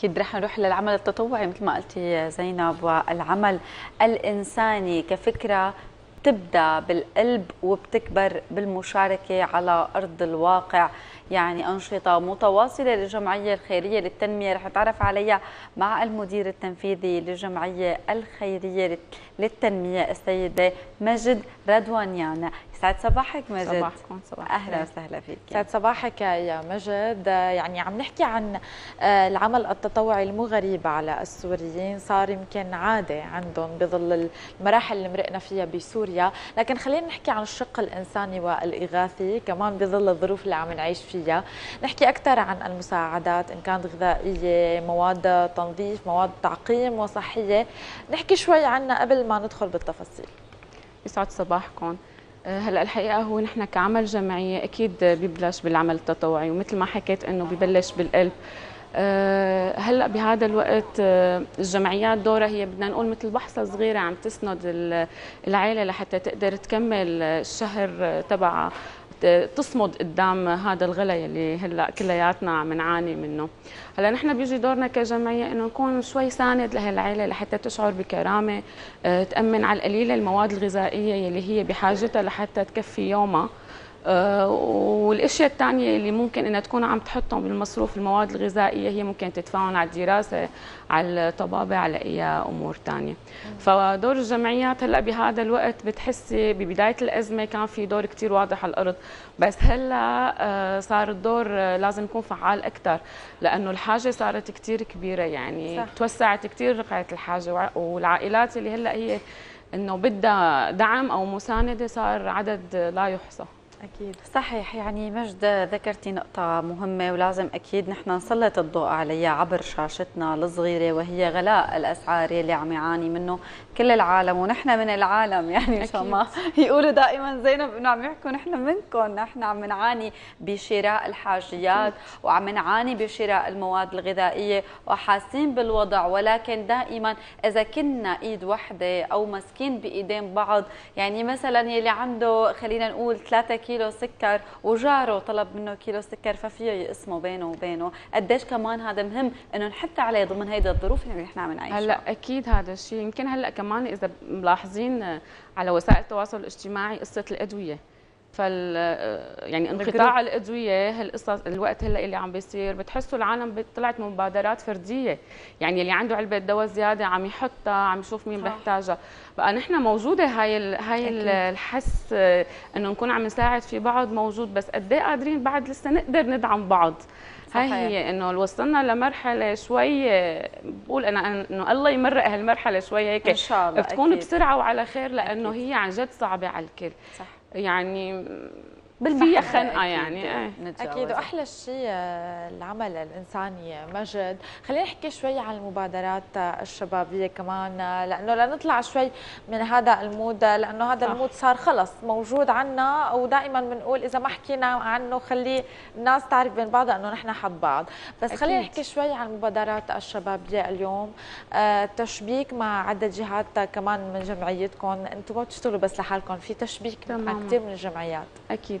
أكيد رح نروح للعمل التطوعي مثل ما قلتي زينب والعمل الإنساني كفكرة بتبدأ بالقلب وبتكبر بالمشاركة على أرض الواقع. يعني أنشطة متواصلة للجمعية الخيرية للتنمية. رح نتعرف عليها مع المدير التنفيذي للجمعية الخيرية للتنمية السيدة مجد رضوانيان. يسعد صباحك مجد صباحكم صباح أهلا وسهلا فيك. يسعد صباحك يا مجد يعني عم نحكي عن آه، العمل التطوعي المو غريب على السوريين. صار يمكن عادة عندهم بظل المراحل اللي مرقنا فيها بسوريا. لكن خلينا نحكي عن الشق الإنساني والإغاثي. كمان بظل الظروف اللي عم نعيش فيها. فيها نحكي أكثر عن المساعدات إن كانت غذائية مواد تنظيف مواد تعقيم وصحية. نحكي شوي عنها قبل ما ندخل بالتفاصيل. يسعد صباحكم. أه، هلأ الحقيقة هو نحن كعمل جمعية أكيد بيبلش بالعمل التطوعي ومثل ما حكيت إنه ببلش بالقلب. أه، هلأ بهذا الوقت أه، الجمعيات دورها هي بدنا نقول مثل بحصه صغيرة عم تسند العائله لحتى تقدر تكمل الشهر تبعها تصمد قدام هذا الغلا يلي هلا كلياتنا عم نعاني منه. هلا نحن بيجي دورنا كجمعية إنه نكون شوي ساند لهالعائله لحتى تشعر بكرامة آه، تأمن على القليلة المواد الغذائية يلي هي بحاجتها لحتى تكفي يومها. والأشياء الثانية اللي ممكن إنها تكون عم تحطهم بالمصروف المواد الغذائية هي ممكن تدفعهم على الدراسة على الطبابة على أي أمور ثانية فدور الجمعيات هلأ بهذا الوقت بتحسي ببداية الأزمة كان في دور كثير واضح على الأرض. بس هلأ آه، صار الدور آه، لازم يكون فعال أكثر لأنه الحاجة صارت كثير كبيرة. يعني صح. توسعت كثير رقعة الحاجة والعائلات اللي هلأ هي إنه بدها دعم أو مساندة صار عدد لا يحصى. أكيد. صحيح يعني مجد ذكرتي نقطة مهمة ولازم أكيد نحن نسلط الضوء عليها عبر شاشتنا الصغيرة وهي غلاء الأسعار اللي عم يعاني منه. كل العالم ونحن من العالم يعني شو ما يقولوا دائما زينب إنه عم يحكوا نحن منكم نحن عم نعاني بشراء الحاجيات وعم نعاني بشراء المواد الغذائية وحاسين بالوضع ولكن دائما إذا كنا إيد وحدة أو مسكين بإيدين بعض يعني مثلا يلي عنده خلينا نقول 3 كيلو سكر وجاره طلب منه كيلو سكر ففيه يقسمه بينه وبينه. قديش كمان هذا مهم إنه نحط عليه ضمن هيدا الظروف اللي نحن عم نعيشها. هلأ أكيد هذا الشيء يمكن هلأ كمان إذا ملاحظين على وسائل التواصل الاجتماعي قصة الأدوية. فال يعني انقطاع الأدوية هالقصص الوقت هلأ اللي عم بيصير بتحسوا العالم طلعت مبادرات فردية. يعني اللي عنده علبة دواء زيادة عم يحطها عم يشوف مين بيحتاجها. بقى نحن موجودة هاي ال هاي ال الحس إنه نكون عم نساعد في بعض موجود بس قد إيه قادرين بعد لسه نقدر ندعم بعض. هاي هي إنه وصلنا لمرحلة شوي بقول أنا إنه الله يمرق هالمرحلة شوي هيك إن شاء الله بتكون أكيد. بسرعة وعلى خير لأنه أكيد. هي عن جد صعبة على الكل صح يعني فيها خنقة يعني إيه. أكيد. وأحلى شيء العمل الإنساني مجد. خلينا نحكي شوي عن المبادرات الشبابيه كمان لأنه لنطلع شوي من هذا ال mood لأنه هذا صح. ال mood صار خلص موجود عنا. ودائما بنقول إذا ما حكينا عنه خلي الناس تعرف بين بعضها إنه نحن حد بعض. بس خلينا نحكي شوي عن المبادرات الشبابيه اليوم. آه تشبيك مع عدة جهات كمان من جمعيتكم. أنتم ما بتشتغلوا بس لحالكم في تشبيك مع كثير من الجمعيات. أكيد.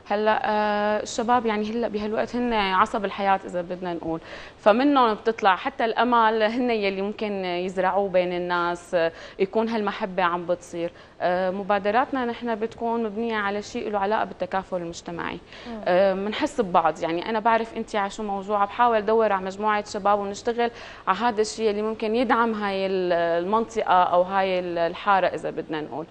هلأ آه الشباب يعني هلأ بهالوقت هن عصب الحياة إذا بدنا نقول. فمنهم بتطلع حتى الأمل هن يلي ممكن يزرعوه بين الناس يكون هالمحبة عم بتصير. آه مبادراتنا نحن بتكون مبنية على شيء له علاقة بالتكافل المجتمعي. بنحس آه ببعض. يعني أنا بعرف انت على شو موضوعه بحاول أدور على مجموعة شباب ونشتغل على هذا الشيء اللي ممكن يدعم هاي المنطقة أو هاي الحارة إذا بدنا نقول.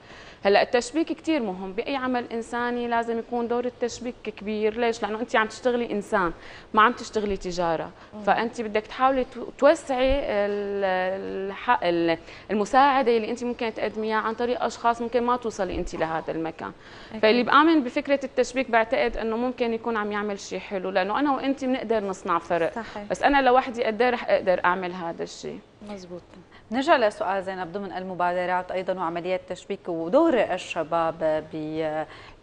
هلأ التشبيك كثير مهم. بأي عمل إنساني لازم يكون دور التشبيك كبير؟ ليش؟ لأنه انت عم تشتغلي إنسان ما عم تشتغلي تجارة. فانت بدك تحاولي توسعي المساعدة اللي انت ممكن تقدميها عن طريق أشخاص ممكن ما توصلي انت لهذا المكان. فاللي بآمن بفكرة التشبيك بعتقد أنه ممكن يكون عم يعمل شيء حلو لأنه أنا وانت بنقدر نصنع فرق. صحيح. بس أنا لوحدي قد إيه رح أقدر أعمل هذا الشيء مزبوط. نرجع لسؤال زينب. ضمن المبادرات أيضا وعمليات تشبيك ودور الشباب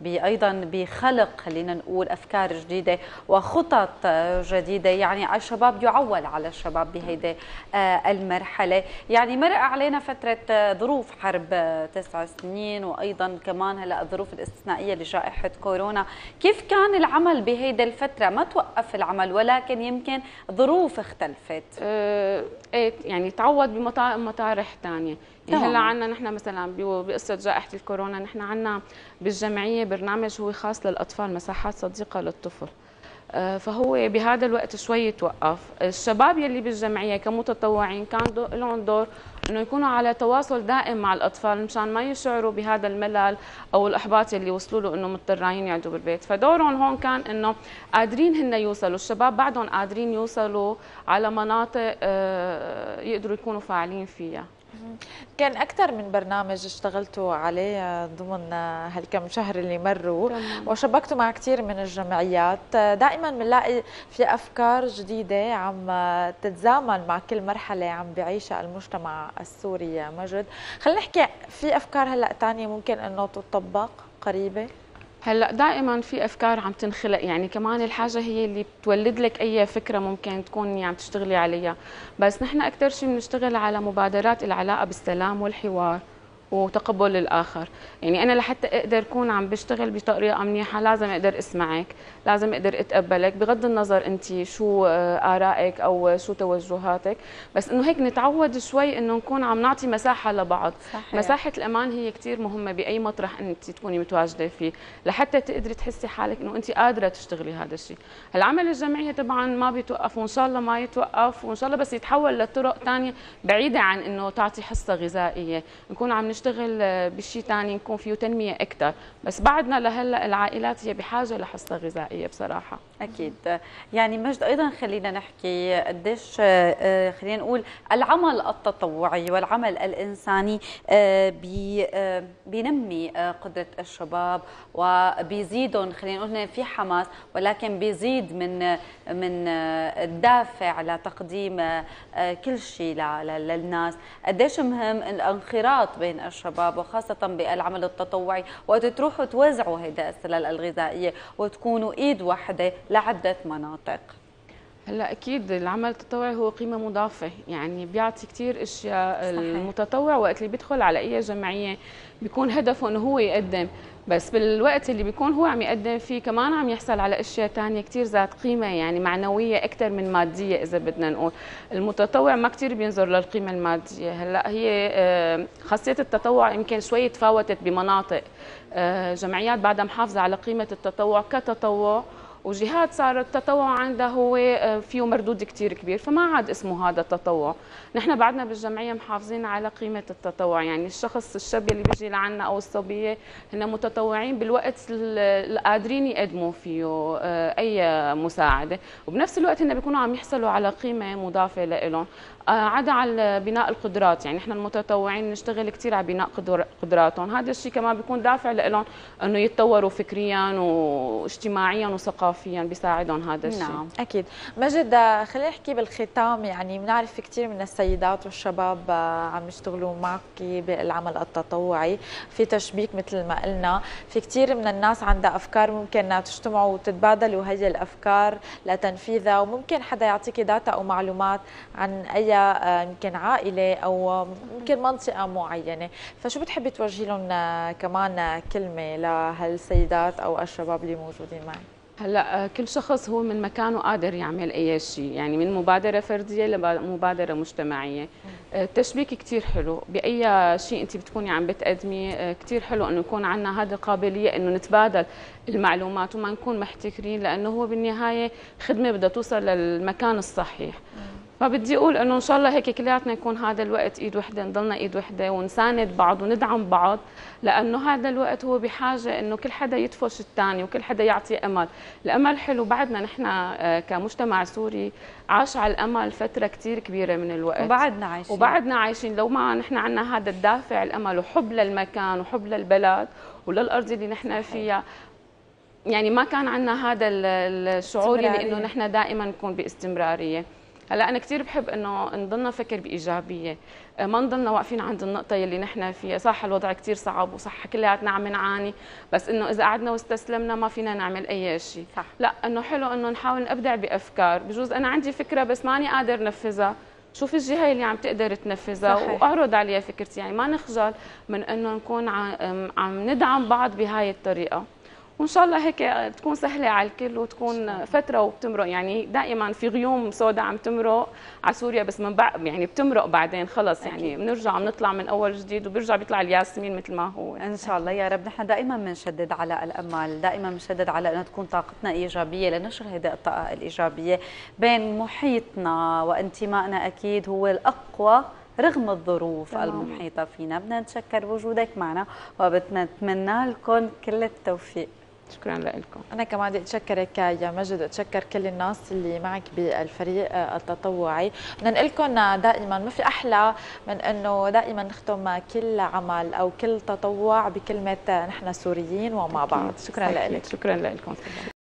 بايضا بخلق خلينا نقول أفكار جديدة وخطط جديدة. يعني الشباب يعول على الشباب بهيدي آه، المرحلة. يعني مرق علينا فترة ظروف حرب تسع سنين وأيضا كمان هلأ الظروف الاستثنائية لجائحة كورونا. كيف كان العمل بهيدي الفترة؟ ما توقف العمل ولكن يمكن ظروف اختلفت. أه إيه يعني تعوض بمطارح ثانية يعني هلأ عندنا نحن مثلا بقصة جائحة الكورونا نحن عندنا بالجمعية برنامج هو خاص للأطفال مساحات صديقة للطفل. فهو بهذا الوقت شوي توقف. الشباب يلي بالجمعية كمتطوعين كان لهم دور إنه يكونوا على تواصل دائم مع الأطفال مشان ما يشعروا بهذا الملل أو الإحباط اللي وصلوا له إنه مضطرين يقعدوا بالبيت. فدورهم هون كان إنه قادرين هن يوصلوا الشباب بعدهم قادرين يوصلوا على مناطق آه، يقدروا يكونوا فاعلين فيها. كان أكثر من برنامج اشتغلتوا عليه ضمن هالكم شهر اللي مروا وشبكتوا مع كثير من الجمعيات. دائما بنلاقي في أفكار جديدة عم تتزامن مع كل مرحلة عم بيعيشها المجتمع السوري مجد. خلينا نحكي في أفكار هلأ ثانية ممكن أنه تطبق قريبة؟ هلأ دائما في أفكار عم تنخلق يعني كمان الحاجة هي اللي بتولد لك أي فكرة ممكن تكوني عم تشتغلي عليها. بس نحن أكثر شيء بنشتغل على مبادرات العلاقة بالسلام والحوار. وتقبل الآخر. يعني أنا لحتى أقدر أكون عم بشتغل بطريقة منيحة لازم أقدر أسمعك لازم أقدر أتقبلك بغض النظر أنت شو آه، آرائك أو شو توجهاتك. بس إنه هيك نتعود شوي إنه نكون عم نعطي مساحة لبعض. صحيح. مساحة الأمان هي كثير مهمة بأي مطرح أنت تكوني متواجدة فيه لحتى تقدري تحسي حالك إنه أنت قادرة تشتغلي هذا الشيء. العمل الجمعيه طبعا ما بيتوقف وإن شاء الله ما يتوقف وإن شاء الله بس يتحول لطرق ثانية بعيدة عن إنه تعطي حصة غذائية. نكون عم نشتغل بشيء ثاني نكون فيه تنمية أكثر بس بعدنا لهلأ العائلات هي بحاجة لحصة غذائية بصراحة. أكيد. يعني مجد أيضا خلينا نحكي قديش آه، خلينا نقول العمل التطوعي والعمل الإنساني آه، آه، بينمي قدرة الشباب وبيزيدهم. خلينا نقول في حماس ولكن بيزيد من من الدافع لتقديم كل شيء للناس. قديش مهم الانخراط بين الشباب وخاصة بالعمل التطوعي وقت تروحوا توزعوا هيدا السلال الغذائيه وتكونوا إيد واحدة لعدة مناطق. هلا أكيد العمل التطوعي هو قيمة مضافة يعني بيعطي كثير أشياء صحيح. المتطوع وقت اللي بيدخل على أي جمعية بيكون هدفه إنه هو يقدم. بس بالوقت اللي بيكون هو عم يقدم فيه كمان عم يحصل على أشياء ثانية كثير ذات قيمة يعني معنوية أكثر من مادية إذا بدنا نقول. المتطوع ما كثير بينظر للقيمة المادية. هلأ هي آه، خاصية التطوع يمكن شوي تفاوتت بمناطق. آه، جمعيات بعدها محافظة على قيمة التطوع كتطوع. وجهات صار التطوع عندها هو آه، فيه مردود كثير كبير فما عاد اسمه هذا التطوع. نحن بعدنا بالجمعية محافظين على قيمة التطوع يعني الشخص الشاب اللي بيجي لعنا أو الصبية هن متطوعين بالوقت اللي قادرين يقدموا فيه آه، أي مساعدة. وبنفس الوقت هن بيكونوا عم يحصلوا على قيمة مضافة لهم آه، عدا على بناء القدرات يعني إحنا المتطوعين نشتغل كثير على بناء قدراتهم. هذا الشيء كمان بيكون دافع لهم إنه يتطوروا فكريا واجتماعيا وثقافيا. بيساعدهم هذا الشيء. نعم أكيد. مجد خلينا نحكي بالختام. يعني بنعرف كثير من السيدات والشباب آه، عم يشتغلوا معك بالعمل التطوعي. في تشبيك مثل ما قلنا. في كثير من الناس عندها أفكار ممكن تجتمعوا وتتبادلوا هي الأفكار لتنفيذها. وممكن حدا يعطيكي داتا أو معلومات عن أي آه، يمكن عائلة أو يمكن منطقة معينة. فشو بتحبي توجهي لهم آه، كمان كلمة لهالسيدات أو الشباب اللي موجودين معي هلا آه، كل شخص هو من مكانه قادر يعمل أي شيء يعني من مبادرة فردية لمبادره مجتمعية. التشبيك كثير حلو. بأي شيء أنت بتكوني عم بتقدمي كثير حلو إنه يكون عندنا هذه القابليه إنه نتبادل المعلومات وما نكون محتكرين لأنه هو بالنهاية خدمة بدها توصل للمكان الصحيح. فبدي أقول إنه إن شاء الله هيك كلياتنا يكون هذا الوقت إيد وحدة نضلنا إيد وحدة ونساند بعض وندعم بعض لأنه هذا الوقت هو بحاجة إنه كل حدا يدفش الثاني وكل حدا يعطي أمل، الأمل حلو بعدنا نحن آه، كمجتمع سوري عاش على الأمل فترة كثير كبيرة من الوقت. وبعدنا عايشين. وبعدنا عايشين. لو ما نحن عندنا هذا الدافع الأمل وحب للمكان وحب للبلد وللأرض اللي نحن فيها يعني ما كان عندنا هذا الشعور اللي إنه نحن دائما نكون باستمرارية. هلا أنا كثير بحب إنه نضلنا نفكر بإيجابية. آه، ما نضلنا واقفين عند النقطة يلي نحن فيها. صح الوضع كثير صعب وصح كلياتنا عم نعاني بس إنه إذا قعدنا واستسلمنا ما فينا نعمل أي شيء. لا إنه حلو إنه نحاول نبدع بأفكار. بجوز أنا عندي فكرة بس ماني قادر نفذها. شوف الجهة اللي عم تقدر تنفذها صحيح. وأعرض عليها فكرتي. يعني ما نخجل من إنه نكون عم ندعم بعض بهاي الطريقة. وإن شاء الله هيك تكون سهلة على الكل وتكون فترة وبتمرق. يعني دائما في غيوم سوداء عم تمرق على سوريا بس من بعد يعني بتمرق بعدين خلص. يعني بنرجع بنطلع من أول جديد وبيرجع بيطلع الياسمين مثل ما هو. إن شاء الله. يا رب. نحن دائما بنشدد على الامل دائما بنشدد على إنه تكون طاقتنا إيجابية لنشر هذه الطاقة الإيجابية بين محيطنا وانتمائنا أكيد هو الأقوى رغم الظروف تمام. المحيطة فينا. بدنا نتشكر وجودك معنا وبتمنى لكم كل التوفيق. شكرا لكم. أنا كمان بدي اتشكرك يا مجد أتشكر كل الناس اللي معك بالفريق التطوعي. بدنا لكم دائما ما في أحلى من إنه دائما نختم كل عمل أو كل تطوع بكلمة نحن سوريين ومع بعض. شكرا لك. شكرا لكم.